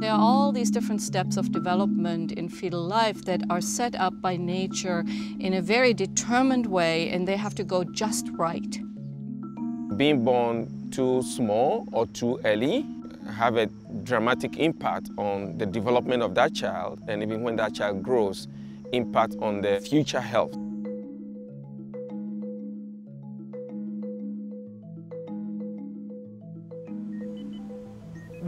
There are all these different steps of development in fetal life that are set up by nature in a very determined way and they have to go just right. Being born too small or too early have a dramatic impact on the development of that child and even when that child grows, impact on their future health.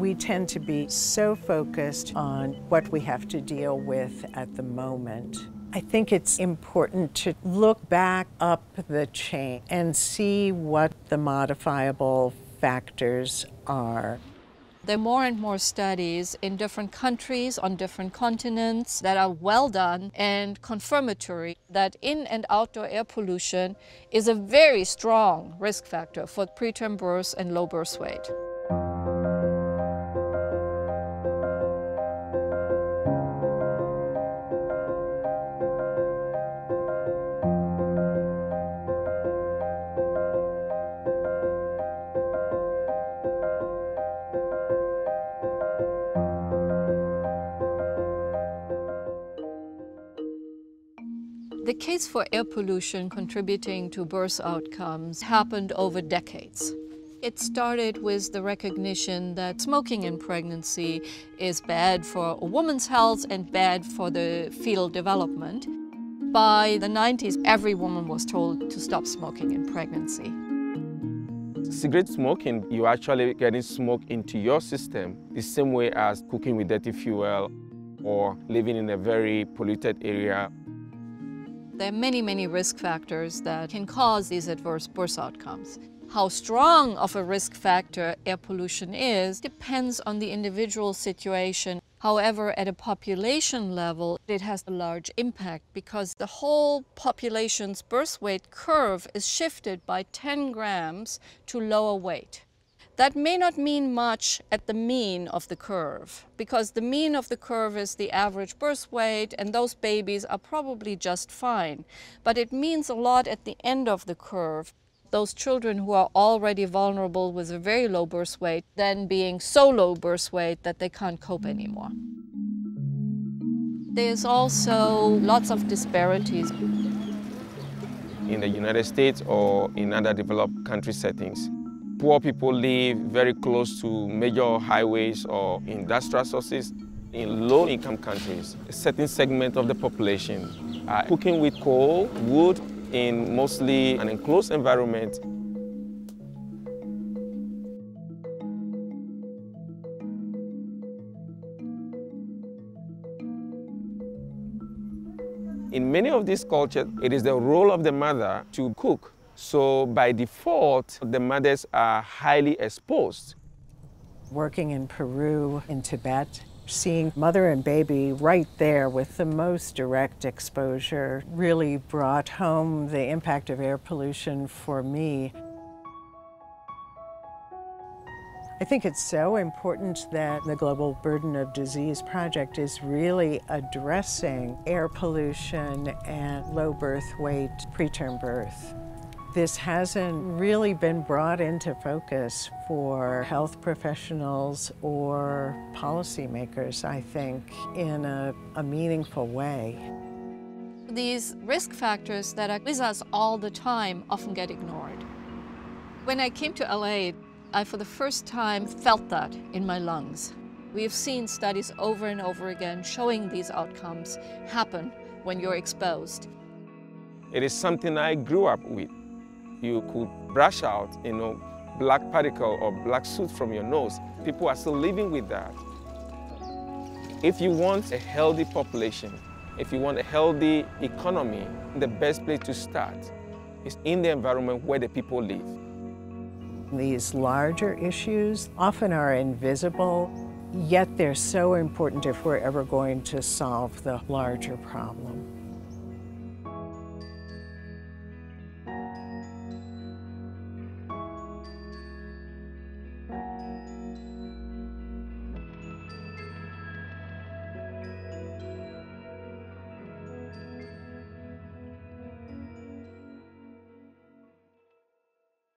We tend to be so focused on what we have to deal with at the moment. I think it's important to look back up the chain and see what the modifiable factors are. There are more and more studies in different countries on different continents that are well done and confirmatory that in and outdoor air pollution is a very strong risk factor for preterm birth and low birth weight. The case for air pollution contributing to birth outcomes happened over decades. It started with the recognition that smoking in pregnancy is bad for a woman's health and bad for the fetal development. By the 90s, every woman was told to stop smoking in pregnancy. Cigarette smoking, you're actually getting smoke into your system the same way as cooking with dirty fuel or living in a very polluted area there are many, many risk factors that can cause these adverse birth outcomes. How strong of a risk factor air pollution is depends on the individual situation. However, at a population level, it has a large impact because the whole population's birth weight curve is shifted by 10 grams to lower weight. That may not mean much at the mean of the curve, because the mean of the curve is the average birth weight, and those babies are probably just fine. But it means a lot at the end of the curve. Those children who are already vulnerable with a very low birth weight, then being so low birth weight that they can't cope anymore. There's also lots of disparities. In the United States or in other developed country settings, Poor people live very close to major highways or industrial sources. In low-income countries, a certain segment of the population are cooking with coal, wood, in mostly an enclosed environment. In many of these cultures, it is the role of the mother to cook so by default, the mothers are highly exposed. Working in Peru, in Tibet, seeing mother and baby right there with the most direct exposure really brought home the impact of air pollution for me. I think it's so important that the Global Burden of Disease Project is really addressing air pollution and low birth weight preterm birth. This hasn't really been brought into focus for health professionals or policymakers, I think, in a, a meaningful way. These risk factors that are with us all the time often get ignored. When I came to LA, I for the first time felt that in my lungs. We've seen studies over and over again showing these outcomes happen when you're exposed. It is something I grew up with you could brush out, you know, black particle or black soot from your nose. People are still living with that. If you want a healthy population, if you want a healthy economy, the best place to start is in the environment where the people live. These larger issues often are invisible, yet they're so important if we're ever going to solve the larger problem.